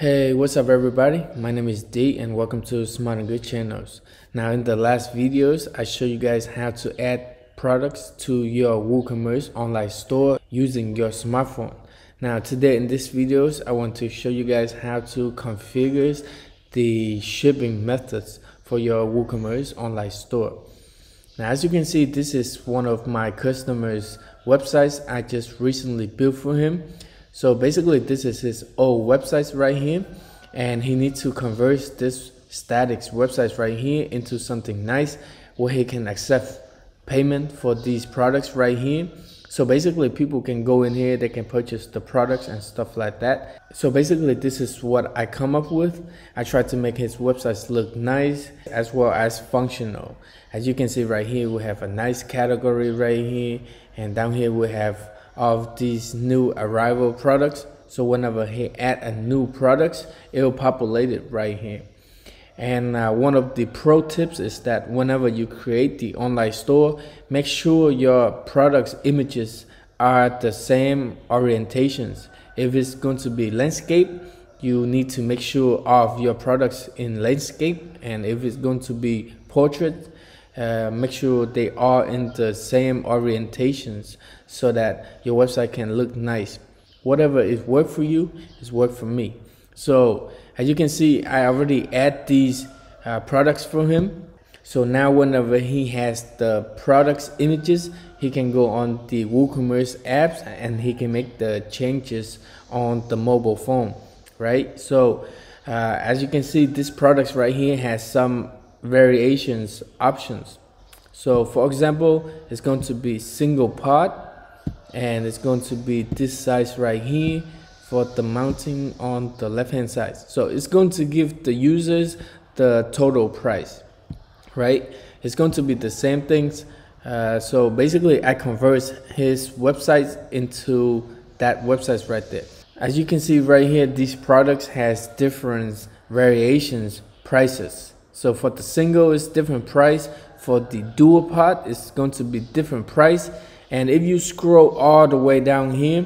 Hey, what's up everybody? My name is D and welcome to Smarting Good channels. Now in the last videos, I show you guys how to add products to your WooCommerce online store using your smartphone. Now today in this videos, I want to show you guys how to configure the shipping methods for your WooCommerce online store. Now as you can see, this is one of my customers websites I just recently built for him so basically this is his old websites right here and he needs to convert this statics websites right here into something nice where he can accept payment for these products right here. So basically people can go in here, they can purchase the products and stuff like that. So basically this is what I come up with. I try to make his websites look nice as well as functional. As you can see right here, we have a nice category right here and down here we have of these new arrival products. So whenever he add a new products, it will populate it right here. And uh, one of the pro tips is that whenever you create the online store, make sure your products images are the same orientations. If it's going to be landscape, you need to make sure of your products in landscape. And if it's going to be portrait, uh, make sure they are in the same orientations so that your website can look nice. Whatever is work for you is work for me. So as you can see, I already add these uh, products for him. So now whenever he has the products images, he can go on the WooCommerce apps and he can make the changes on the mobile phone, right? So uh, as you can see, this products right here has some variations options. So for example, it's going to be single part and it's going to be this size right here for the mounting on the left hand side. So it's going to give the users the total price right? It's going to be the same things. Uh, so basically I convert his websites into that websites right there. As you can see right here these products has different variations prices so for the single it's different price. For the dual part it's going to be different price. And if you scroll all the way down here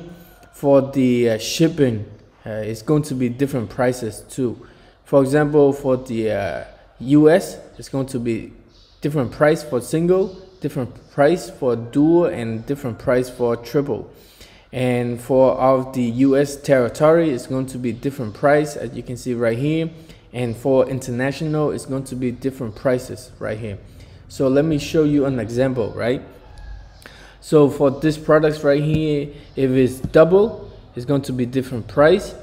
for the uh, shipping uh, it's going to be different prices too. For example for the uh, US it's going to be different price for single different price for dual and different price for triple. And for of the US territory it's going to be different price as you can see right here and for international it's going to be different prices right here so let me show you an example right so for this products right here, if it's double, it's going to be different price.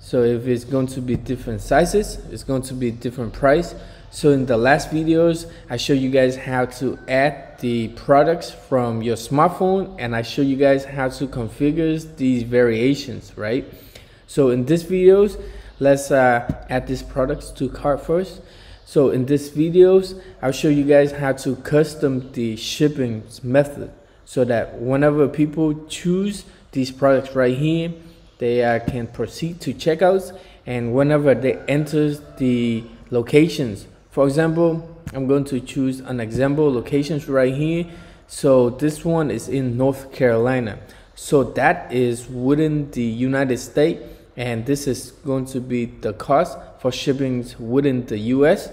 So if it's going to be different sizes, it's going to be different price. So in the last videos, I show you guys how to add the products from your smartphone and I show you guys how to configure these variations, right? So in this videos, let's uh, add these products to cart first. So in this videos, I'll show you guys how to custom the shipping method so that whenever people choose these products right here, they uh, can proceed to checkouts and whenever they enter the locations. For example, I'm going to choose an example locations right here. So this one is in North Carolina. So that is within the United States and this is going to be the cost for shipping within the US.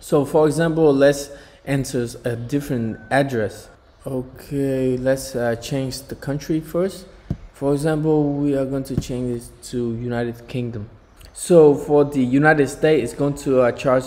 So for example, let's enter a different address. Okay, let's uh, change the country first. For example, we are going to change this to United Kingdom. So for the United States, it's going to uh, charge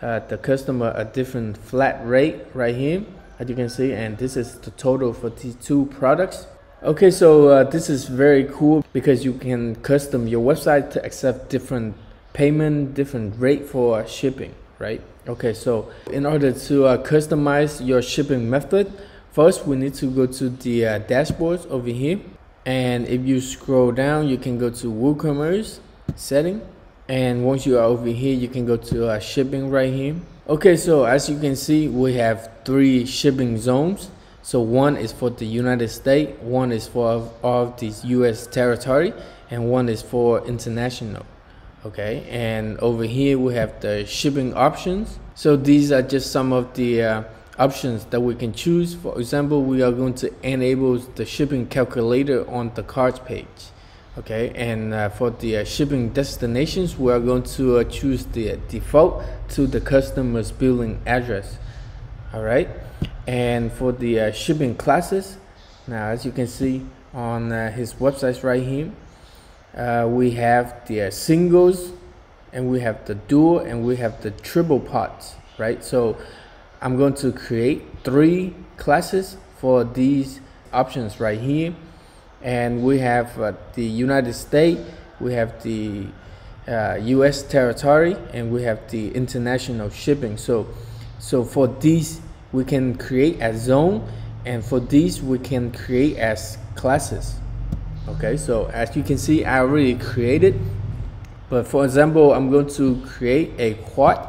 uh, the customer a different flat rate right here, as you can see, and this is the total for these two products. Okay, so uh, this is very cool because you can custom your website to accept different payment, different rate for shipping, right? Okay, so in order to uh, customize your shipping method, First, we need to go to the uh, dashboards over here. And if you scroll down, you can go to WooCommerce setting. And once you are over here, you can go to uh, shipping right here. Okay, so as you can see, we have three shipping zones. So one is for the United States, one is for all of these US territory, and one is for international. Okay, and over here we have the shipping options. So these are just some of the uh, options that we can choose. For example, we are going to enable the shipping calculator on the cart page. okay and uh, for the uh, shipping destinations we are going to uh, choose the default to the customer's billing address all right and for the uh, shipping classes now as you can see on uh, his websites right here uh, we have the singles and we have the dual and we have the triple pods right so I'm going to create three classes for these options right here and we have uh, the United States, we have the uh, U.S. territory, and we have the international shipping. So, so for these we can create as zone, and for these we can create as classes. Okay, so as you can see, I already created. But for example, I'm going to create a quad.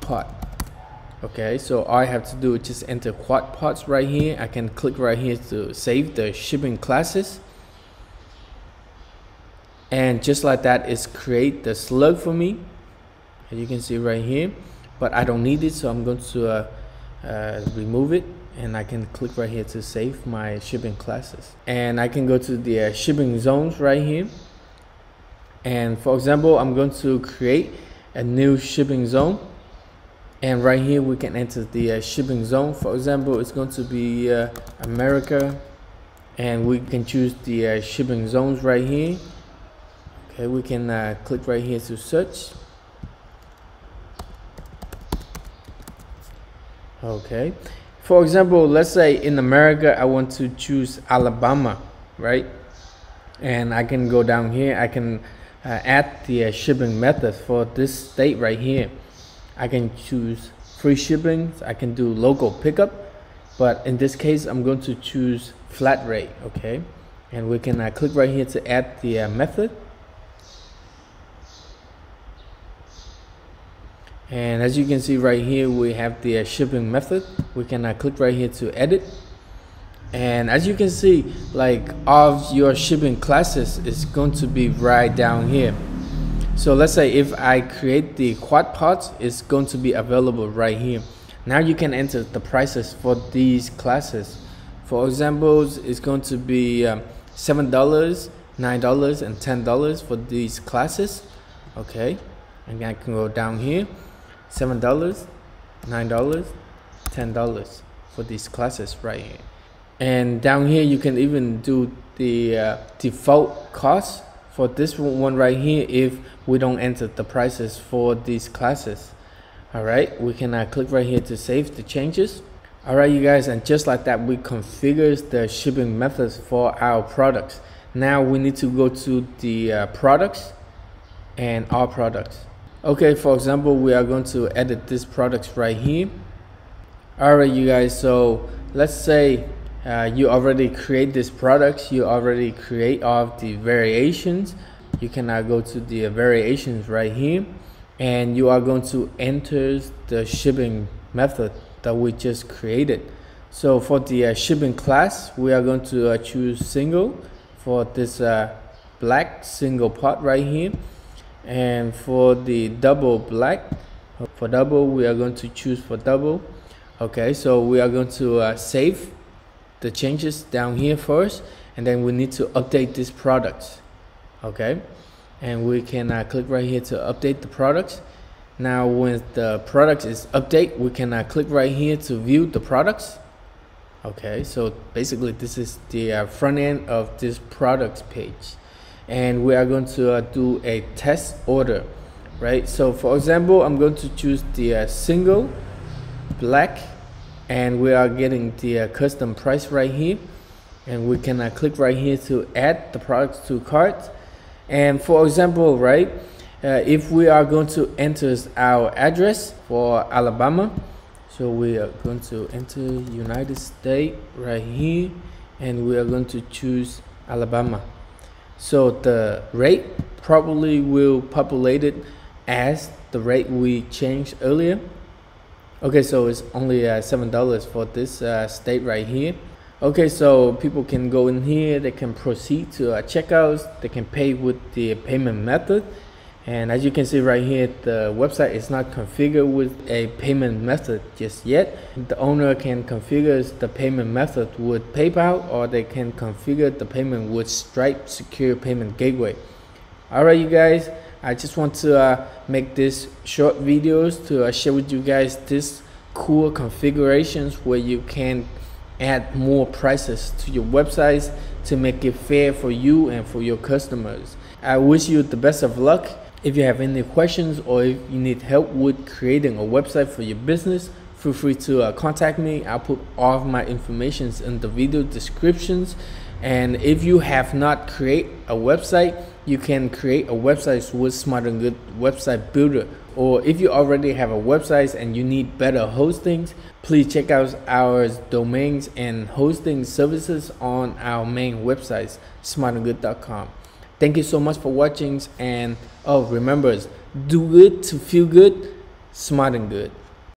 Pod okay so all I have to do is just enter quad pods right here. I can click right here to save the shipping classes. And just like that it's create the slug for me. As you can see right here but I don't need it so I'm going to uh, uh, remove it and I can click right here to save my shipping classes. And I can go to the uh, shipping zones right here. And for example I'm going to create a new shipping zone. And right here we can enter the uh, shipping zone. For example it's going to be uh, America. And we can choose the uh, shipping zones right here. Okay we can click right here to search okay for example let's say in America I want to choose Alabama right and I can go down here I can uh, add the uh, shipping method for this state right here I can choose free shipping. I can do local pickup, but in this case, I'm going to choose flat rate. Okay, and we can uh, click right here to add the uh, method. And as you can see right here, we have the uh, shipping method. We can uh, click right here to edit. And as you can see, like of your shipping classes is going to be right down here. So let's say if I create the quad pods, it's going to be available right here. Now you can enter the prices for these classes. For examples, it's going to be um, $7, $9, and $10 for these classes. Okay, and I can go down here, $7, $9, $10 for these classes right? Here. And down here, you can even do the uh, default cost for this one right here if we don't enter the prices for these classes. All right we can uh, click right here to save the changes. All right you guys and just like that we configure the shipping methods for our products. Now we need to go to the uh, products and our products okay for example we are going to edit this products right here. All right you guys so let's say uh, you already create this product. You already create all the variations. You can now go to the variations right here. And you are going to enter the shipping method that we just created. So for the uh, shipping class we are going to uh, choose single. For this uh, black single pot right here and for the double black for double we are going to choose for double. Okay so we are going to uh, save the changes down here first and then we need to update this product okay and we can uh, click right here to update the products. Now when the product is update we can uh, click right here to view the products. Okay so basically this is the uh, front end of this products page and we are going to uh, do a test order right? So for example I'm going to choose the uh, single black and we are getting the uh, custom price right here. And we can uh, click right here to add the products to cart. And for example right uh, if we are going to enter our address for Alabama so we are going to enter United States right here and we are going to choose Alabama so the rate probably will populate it as the rate we changed earlier. Okay so it's only uh, seven dollars for this uh, state right here. Okay so people can go in here they can proceed to uh, checkouts they can pay with the payment method and as you can see right here the website is not configured with a payment method just yet. The owner can configure the payment method with paypal or they can configure the payment with stripe secure payment gateway. All right you guys i just want to uh, make this short videos to uh, share with you guys this cool configurations where you can add more prices to your websites to make it fair for you and for your customers. I wish you the best of luck if you have any questions or if you need help with creating a website for your business, feel free to uh, contact me. I'll put all of my information in the video descriptions. And if you have not create a website, you can create a website with Smarting Good Website Builder. Or if you already have a website and you need better hostings, please check out our domains and hosting services on our main website, smartinggoods.com. Thank you so much for watching and oh remember do good to feel good, smarting good.